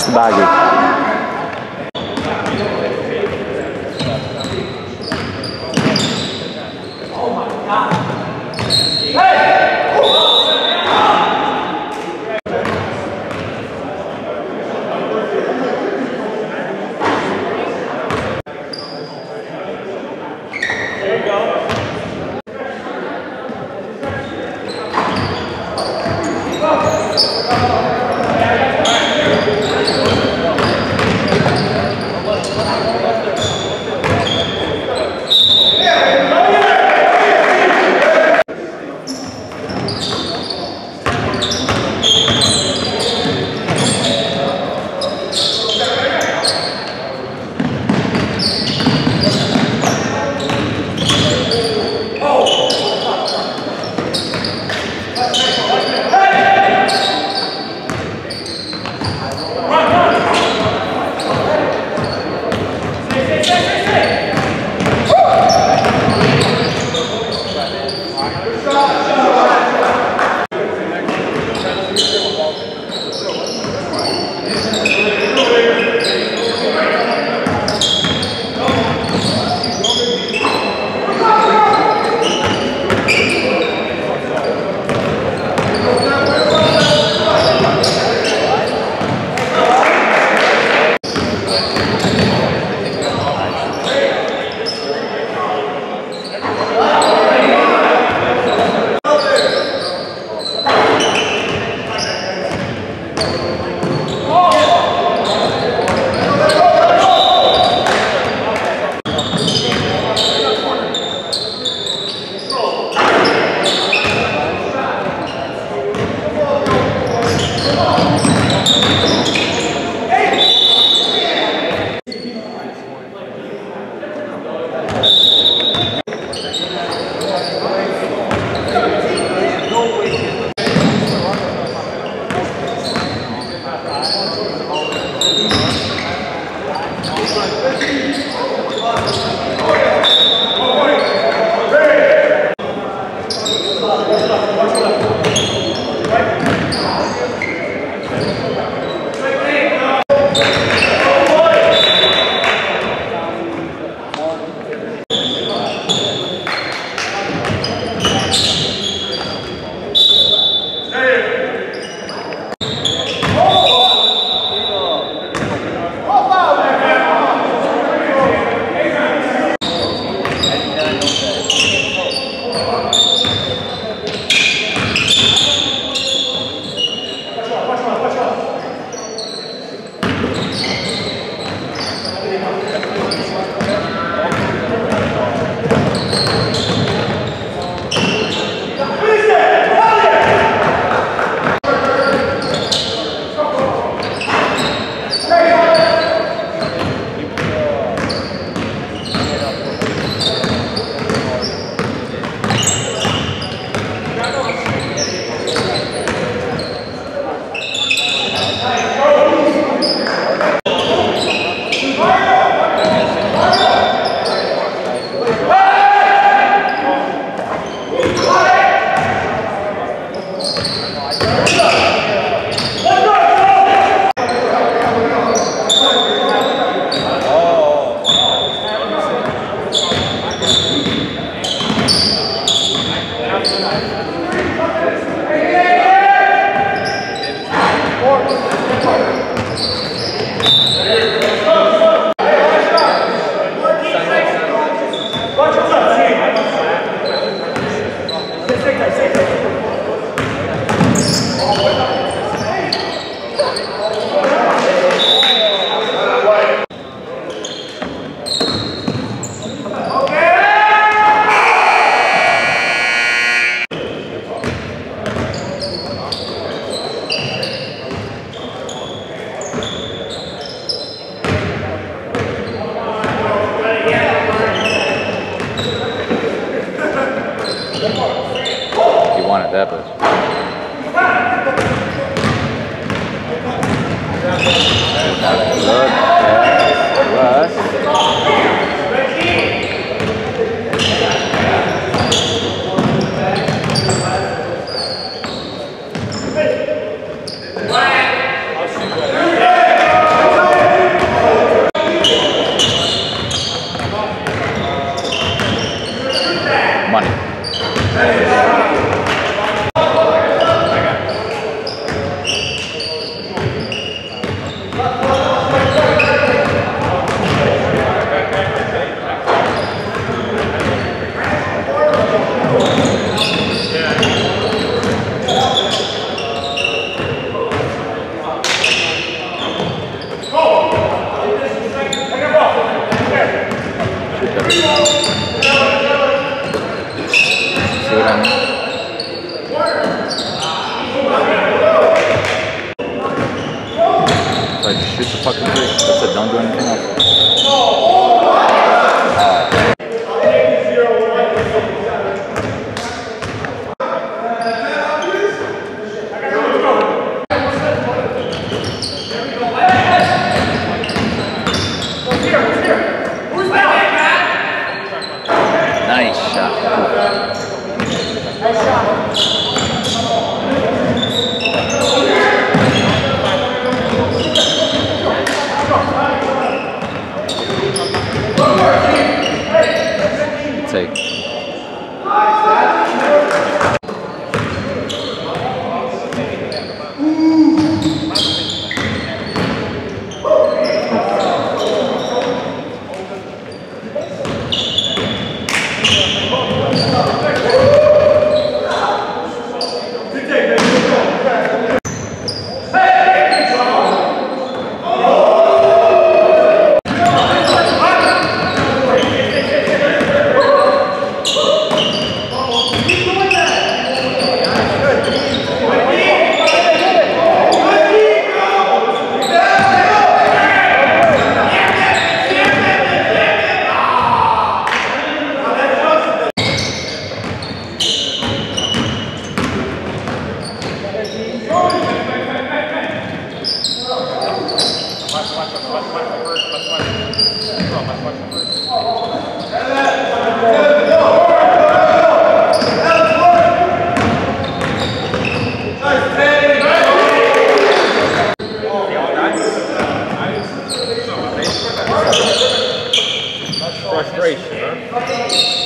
Assist Baggy.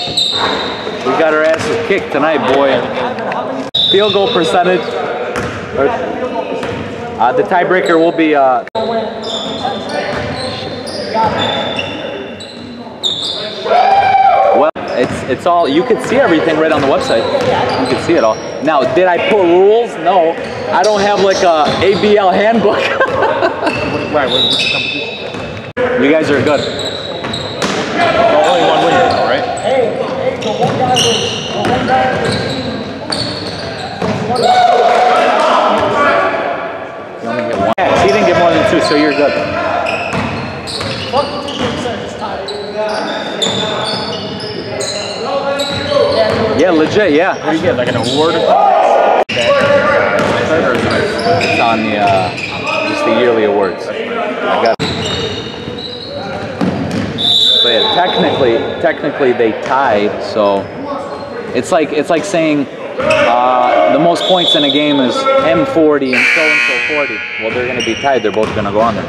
We got our asses kicked tonight, boy. Field goal percentage. Uh, the tiebreaker will be. Uh, well, it's it's all you can see everything right on the website. You can see it all. Now, did I put rules? No, I don't have like a ABL handbook. Right, what's the competition? you guys are good. Well, only one win, though, right? You only get one. Yeah, he didn't get more than two, so you're good. Yeah, legit. Yeah. What do you get, like an award? It's on the uh, just the yearly awards. I got. So yeah, technically, technically they tied. So it's like it's like saying uh, the most points in a game is M40 and so and so 40. Well, they're going to be tied. They're both going to go on there.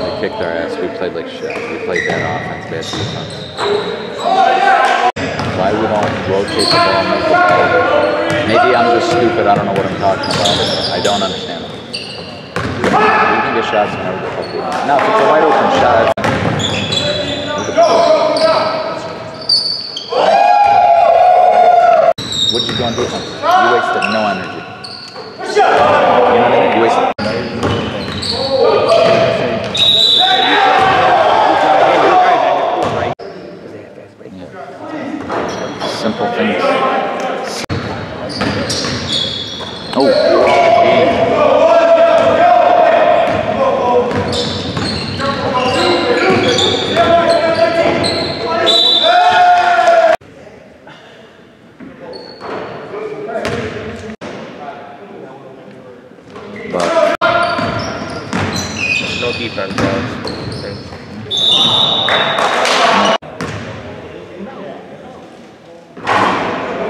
Oh, kicked our ass. We played like shit. We played bad offense, bad defense. Why we don't rotate the ball? Maybe I'm just stupid. I don't know what I'm talking about. I don't understand get shots fuck you want. Now, if it's a wide open shot, What you do on defense? You wasted no energy. You know what I mean? You wasted. Simple things. Oh. But No defense, guys.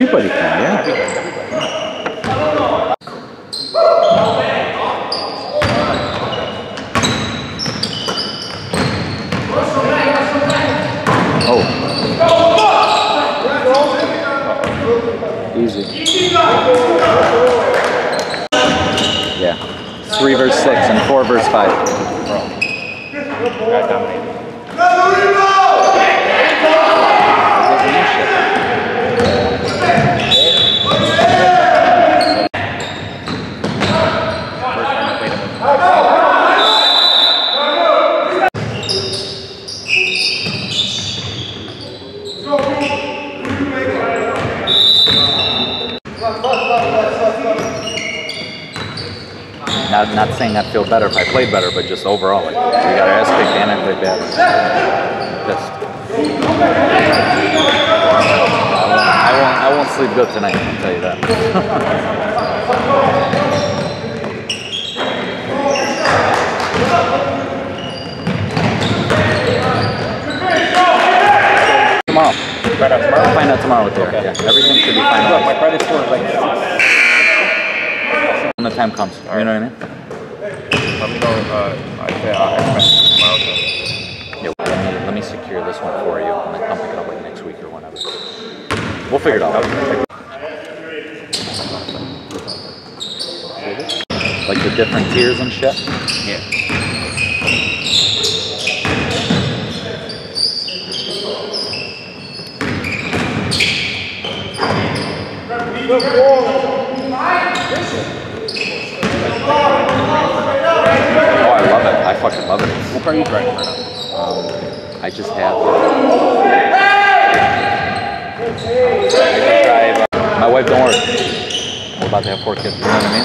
Everybody can, yeah. Oh. Easy. Yeah. Three verse six and four verse five. Got dominated. Doesn't mean shit. First time I played him. Not, not saying I'd feel better if I played better, but just overall, like, we got our ass kicked and I played bad. Just, I won't, I won't sleep good tonight, I'll tell you that. tomorrow. Right tomorrow. Find out tomorrow with you. Okay. Yeah, everything should be fine. Look, my credit score is like the time comes. You know what I mean? Let me know. Uh, I say I'll expect tomorrow. Yeah, let me, let me secure this one for you, and then come pick it up like next week or whenever. We'll figure it out. Like the different tiers and shit. Yeah. Oh, I love it. I fucking love it. What are you driving right now? Um, I just have. I just drive. Uh, my wife don't work. We're about to have four kids. You know what I mean?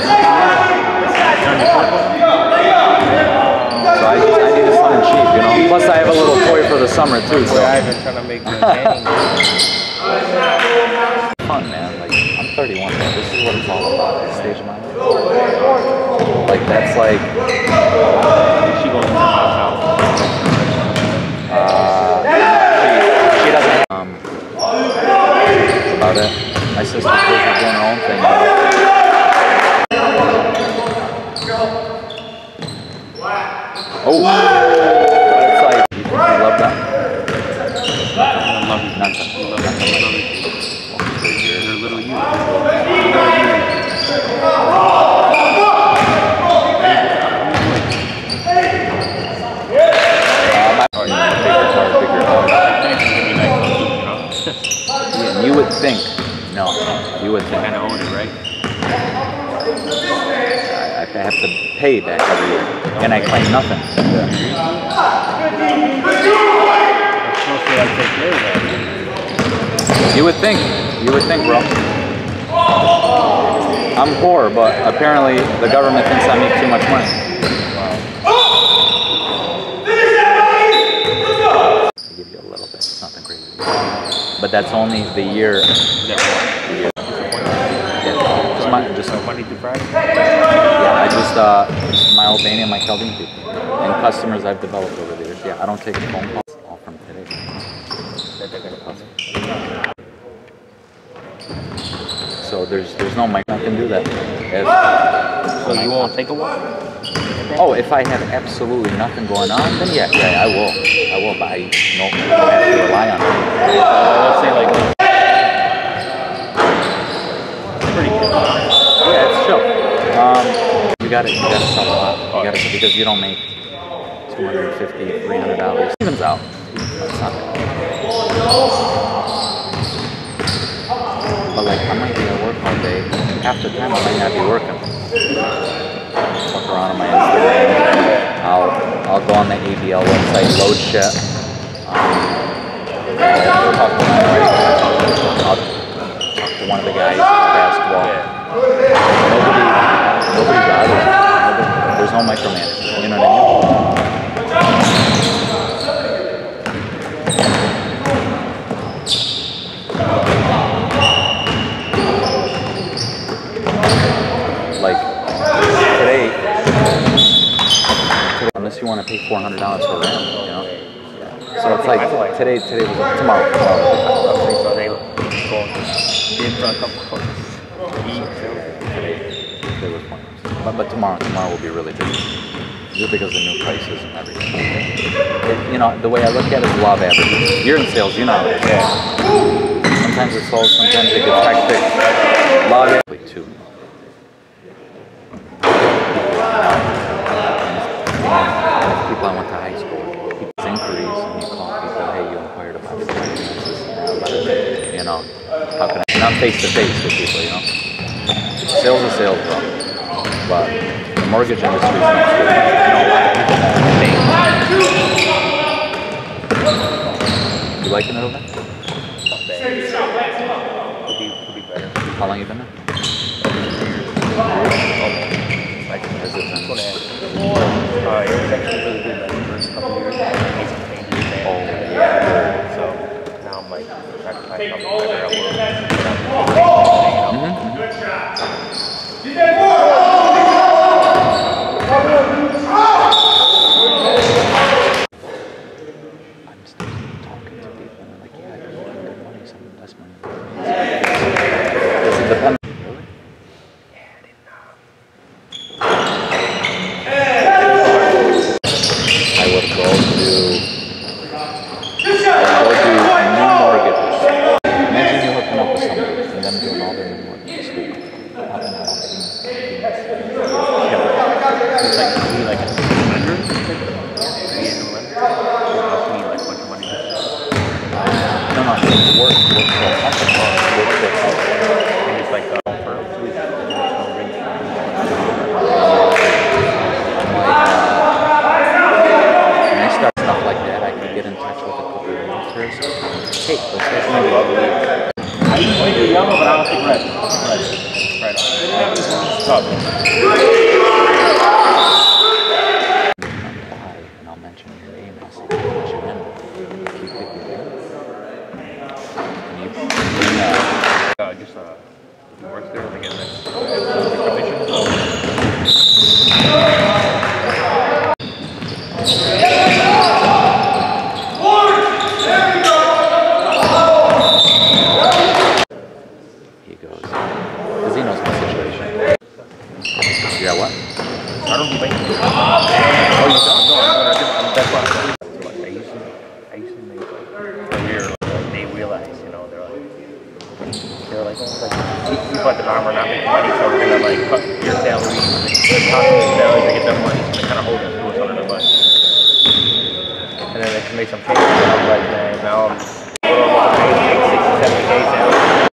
So I just I need a something cheap, you know. Plus I have a little toy for the summer too. So I've been trying to make fun, man. Like I'm 31, man. This is what it's all about. This stage of my life. Like that's like She goes to my house. uh, she, she doesn't. Um, that's about it. My sister's kids are doing her own thing. But, oh, but it's like you think you love them? I love you. Nothing. I love you. I love you. You're a little you. Um, I, oh, you know, bigger car, bigger car. Thanks for giving me nice little you know? Yeah, and you would think, no, you would think kind of own it, right? I, I have to pay back every year, and I claim nothing. I'm supposed to like take care of that. You would think, you would think, bro. I'm poor, but apparently the government thinks I make too much money. I give you a little bit, it's nothing crazy. But that's only the year. Yeah, just my, just Monday through Friday? Yeah, I just, uh, my Albanian, my Chaldean people, and customers I've developed over the years. Yeah, I don't take phone calls, all from today. So there's, there's no mic, I can do that. If, So you won't take a walk? Oh, if I have absolutely nothing going on, then yeah, yeah, I will. I will, but I no, I don't have to rely on it. Uh, let's say like. It's pretty good. Yeah, it's chill. Um, you got to You got to sell a lot. You got to because you don't make 250 300 dollars. Evens out. It's not bad. But like, I might be at work all day. Half the time, I might not be working. Fuck around on my Instagram. I'll I'll go on the ABL website, load shit. Um, talk to one of the guys basketball. Nobody, nobody bothers. Nobody, there's no micromanagement. You know what I mean? Like today, unless you want to pay four hundred dollars for a RAM, you know. Yeah. So it's like today, today was tomorrow. tomorrow. I was so they go in for a couple of eat too. They pointless. But, but tomorrow, tomorrow will be really busy. Just because of the new prices and everything. It, you know, the way I look at it is law of averages. You're in sales, you know. it. Yeah. Sometimes it's slow, sometimes it gets hectic. Law of averages too. People I went to high school, people's inquiries, and you call people, hey, you inquired about this, this, this, and that, about it. You know, how can I? And I'm face to face with people, you know. Sales is sales, bro. But the mortgage industry is not good. I know a lot of people that think. You liking it over there? Could be, could be better. How long you been there? Like, Has it been? two and a half. Uh, it was actually really good like, the first couple years. I made some changes there. Oh, yeah. So now I'm like trying to find something better. I will. Oh! Uh,